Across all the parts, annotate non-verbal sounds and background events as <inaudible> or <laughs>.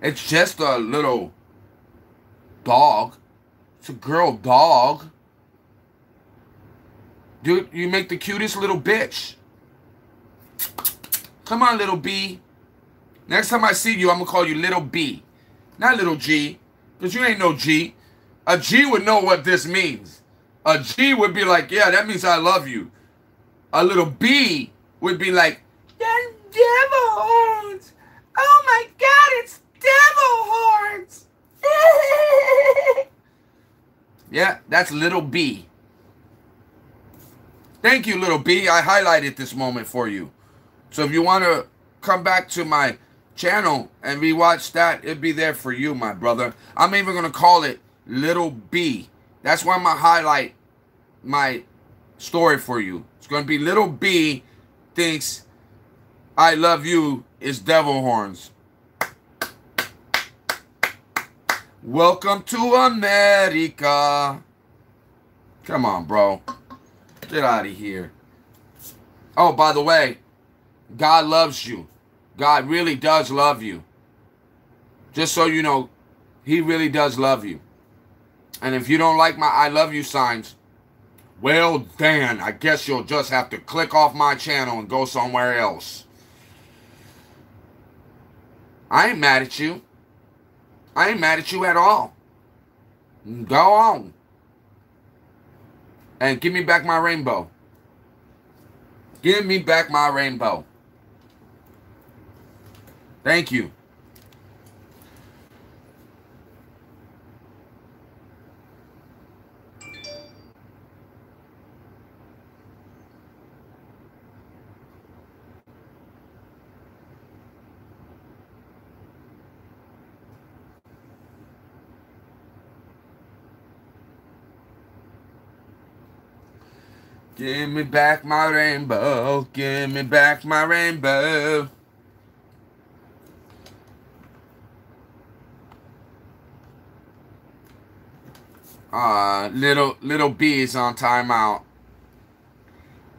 It's just a little dog. It's a girl dog. Dude, you make the cutest little bitch. Come on, little B. Next time I see you, I'm going to call you little B. Not little G. Because you ain't no G. A G would know what this means. A G would be like, yeah, that means I love you. A little B would be like, that devil horns. Oh my God, it's devil horns. <laughs> yeah, that's little B. Thank you, little B. I highlighted this moment for you. So if you want to come back to my channel and rewatch that, it'd be there for you, my brother. I'm even going to call it Little B. That's why I'm going to highlight my story for you. It's going to be Little B thinks I love you is devil horns. Welcome to America. Come on, bro. Get out of here. Oh, by the way, God loves you. God really does love you. Just so you know, he really does love you. And if you don't like my I love you signs, well, Dan, I guess you'll just have to click off my channel and go somewhere else. I ain't mad at you. I ain't mad at you at all. Go on. And give me back my rainbow. Give me back my rainbow. Thank you. Give me back my rainbow. Give me back my rainbow. Uh, little little B is on timeout.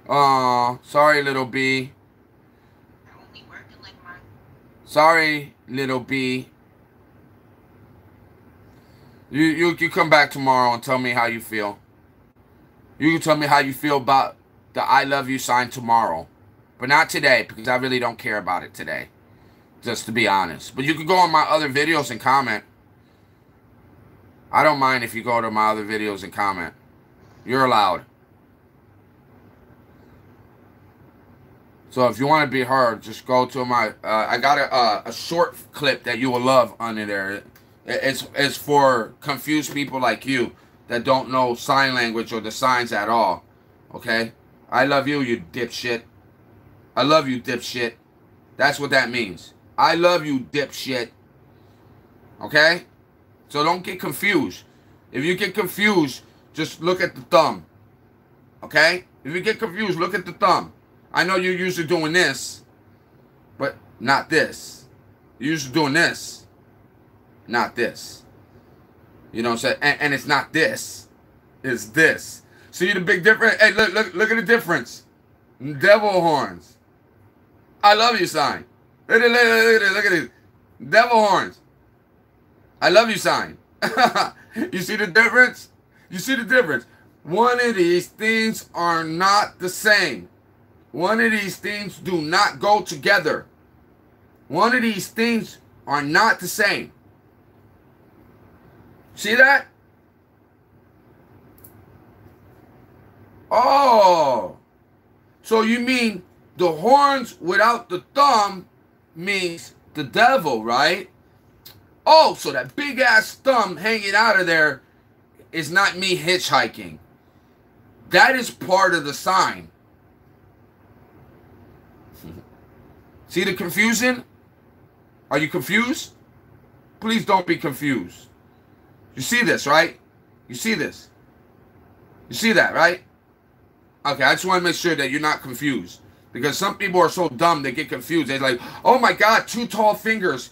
Oh, sorry, little B. Sorry, little B. You you you come back tomorrow and tell me how you feel. You can tell me how you feel about the I love you sign tomorrow. But not today, because I really don't care about it today. Just to be honest. But you can go on my other videos and comment. I don't mind if you go to my other videos and comment. You're allowed. So if you want to be heard, just go to my. Uh, I got a, uh, a short clip that you will love under there. It's it's for confused people like you that don't know sign language or the signs at all. Okay? I love you, you dipshit. I love you, dipshit. That's what that means. I love you, dipshit. Okay? So don't get confused. If you get confused, just look at the thumb. Okay? If you get confused, look at the thumb. I know you're to doing this, but not this. You're to doing this, not this. You know what I'm saying? And, and it's not this. It's this. See the big difference? Hey, look, look, look at the difference. Devil horns. I love you sign. Look at, look, look, look at it. Devil horns. I love you sign. <laughs> you see the difference? You see the difference? One of these things are not the same. One of these things do not go together. One of these things are not the same. See that? Oh. So you mean the horns without the thumb means the devil, right? Oh, so that big ass thumb hanging out of there is not me hitchhiking. That is part of the sign. <laughs> See the confusion? Are you confused? Please don't be confused. You see this, right? You see this. You see that, right? Okay, I just want to make sure that you're not confused. Because some people are so dumb they get confused. They're like, oh my God, two tall fingers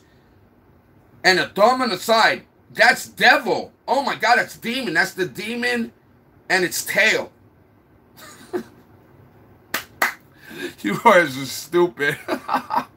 and a thumb on the side. That's devil. Oh my God, that's demon. That's the demon and its tail. <laughs> you are just stupid. <laughs>